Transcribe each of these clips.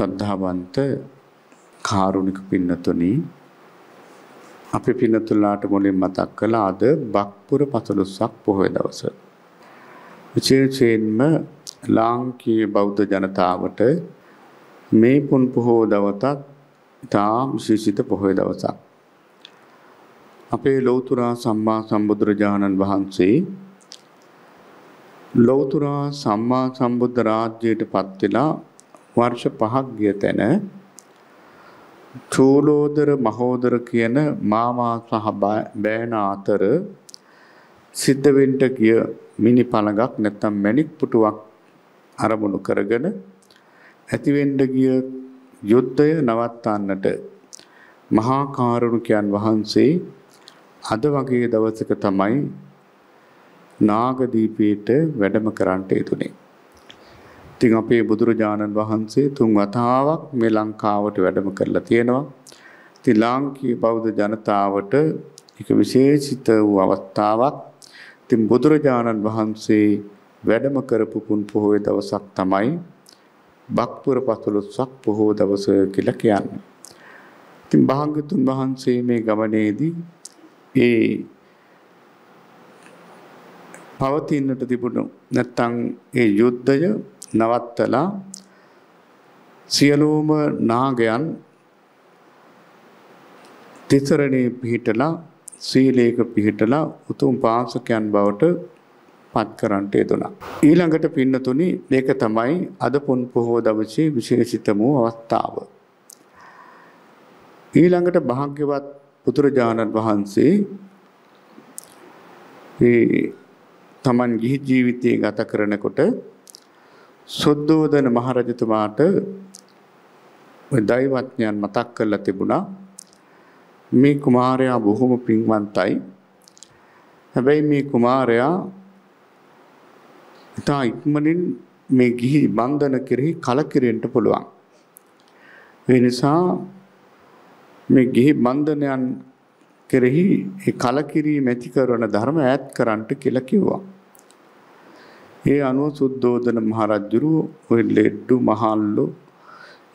ශ්‍රද්ධාවන්ත කාරුණික පින්නතුනි අපි පින්නතුලාට මුලින් මතක් කළා අද බක්පුර පසළොස්වක් පොහොය දවස. විශේෂයෙන්ම ලාංකීය බෞද්ධ ජනතාවට මේ පුන් පොහෝ දවසත් ඉතාම විශේෂිත පොහොය දවසක්. අපේ ලෞතුරා සම්මා සම්බුදුරජාණන් වහන්සේ ලෞතුරා සම්මා සම්බුද්ධ රාජ්‍යයට පත් වෙලා වර්ෂ 5ක් ගිය තැන චූලෝදර මහෝදර කියන මාමා සහ බෑන අතර සිද්ධ වෙන්න ගිය මිනි පළඟක් නැත්නම් මණික් පුටුවක් අරමුණු කරගෙන ඇති වෙන්න ගිය යුද්ධය නවත්තන්නට මහා කාරුණිකයන් වහන්සේ අද වගේ දවසක තමයි නාගදීපයට වැඩම කරන්නට යෙදුනේ. ඉතින් අපේ බුදුරජාණන් වහන්සේ තුන් වතාවක් මේ ලංකාවට වැඩම කරලා තියෙනවා. ඉතින් ලාංකීය බෞද්ධ ජනතාවට එක විශේෂිත වූ අවස්ථාවක්. ඉතින් බුදුරජාණන් වහන්සේ වැඩම කරපු පුන් පොහොය දවසක් තමයි බක්පුර පසළොස්වක් පොහොය දවස කියලා කියන්නේ. ඉතින් භාග්‍යතුන් වහන්සේ මේ ගමනේදී ඒ පවතින්නට තිබුණු නැත්තම් ඒ යුද්ධය නවත්තලා සියලුම නාගයන් තිසරණේ පිහිටලා සීලේක පිහිටලා උතුම් පාසකයන් බවට පත් කරන්නට යෙදුණා. ඊළඟට පින්නතුනි මේක තමයි අද පුන් පොහෝ දවසේ විශේෂිතම අවස්ථාව. ඊළඟට භාග්‍යවත් පුදුරජාණන් වහන්සේ ඒ තමන් ගිහි ජීවිතය ගත කරනකොට සුද්ධෝදන මහරජතුමාට ඔය දෛවඥයන් මතක් කරලා තිබුණා. මේ කුමාරයා බොහොම පින්වන්තයි. හැබැයි මේ කුමාරයා ඉතා ඉක්මනින් මේ ගිහි බන්ධන කෙරෙහි කලකිරෙන්න පුළුවන්. ඒ නිසා මේ ගිහි බන්ධනයන් කෙරෙහි ඒ කලකිරීම ඇති කරන ධර්ම ඈත් කරන්නට කියලා කිව්වා. ඒ අනුව සුද්ධෝදන මහරජුරු ඔය ලෙඩ්ඩු මහල්ලු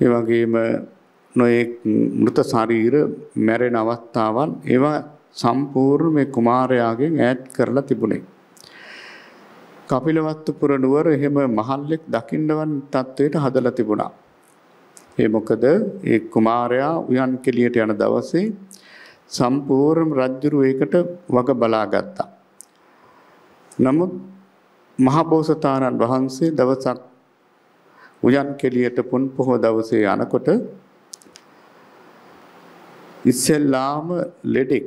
ඒ වගේම නොයෙක් මෘත ශරීර මැරෙන අවස්ථාවන් ඒවා සම්පූර්ණ මේ කුමාරයාගෙන් ඈත් කරලා තිබුණේ. කපිලවස්තුපුර නුවර එහෙම මහල්ලෙක් දකින්නවන් තත්වයට හදලා තිබුණා. ඒ මොකද ඒ කුමාරයා උයන් කෙලියට යන දවසේ සම්පූර්ණ රජුරු ඒකට වග බලා ගත්තා. නමුත් මහබෝසතාණන් වහන්සේ දවසක් උයන් කෙලියට පුන් පොහොව දවසේ යනකොට ඉස්සෙල්ලාම ලෙඩෙක්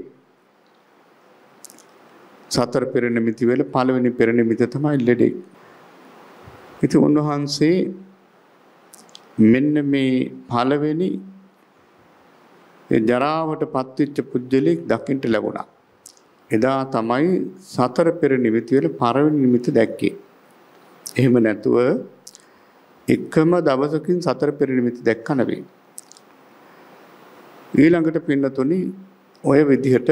සතර පෙර නිමිති වල පළවෙනි පෙර නිමිති තමයි ලෙඩෙක්. ඉතින් උන්වහන්සේ මෙන්න මේ පළවෙනි ඒ ජරාවට පත්වෙච්ච පුජ්‍යලෙක් දකින්න ලැබුණා. එදා තමයි සතර පෙර නිමිති වල පළවෙනි නිමිති දැක්කේ. එහෙම නැතුව එකම දවසකින් සතර පෙර නිමිති දැක්ක නෙවෙයි. ඊළඟට පින්නතුනි ඔය විදිහට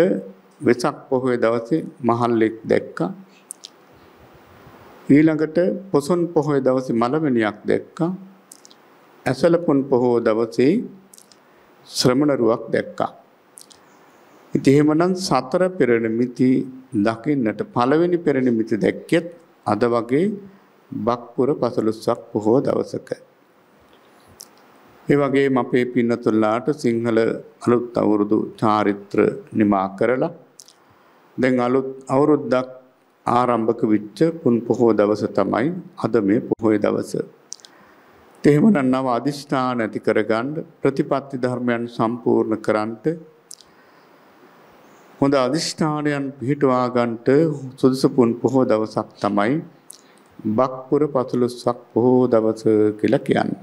වෙසක් පොහොය දවසේ මහල්ලෙක් දැක්කා. ඊළඟට පොසොන් පොහොය දවසේ මලවෙනියක් දැක්කා. ඇසලපොන් පොහොය දවසේ ශ්‍රමණරුවක් දැක්කා. ඉතින් එහෙමනම් සතර පෙර නිමිති දකින්නට පළවෙනි පෙර නිමිති දැක්කෙත් අද වගේ බක්පුර පසළොස්වක් පොහොව දවසක. ඒ වගේම අපේ පින්නතුල්ලාට සිංහල අලුත් අවුරුදු චාරිත්‍ර නිමා කරලා දැන් අලුත් අවුරුද්දක් ආරම්භක වෙච්ච පුන් පොහොව දවස තමයි අද මේ පොහොය දවස. එහෙමනම් නව අදිෂ්ඨාන ඇති කරගන්න ප්‍රතිපත්ති ධර්මයන් සම්පූර්ණ කරන්නට හොඳ අදිෂ්ඨානයන් පිහිටවා ගන්නට සුදුසු පුන් පොහොව දවසක් තමයි බක්පුර පසළොස්වක් පොහොව දවස කියලා කියන්නේ.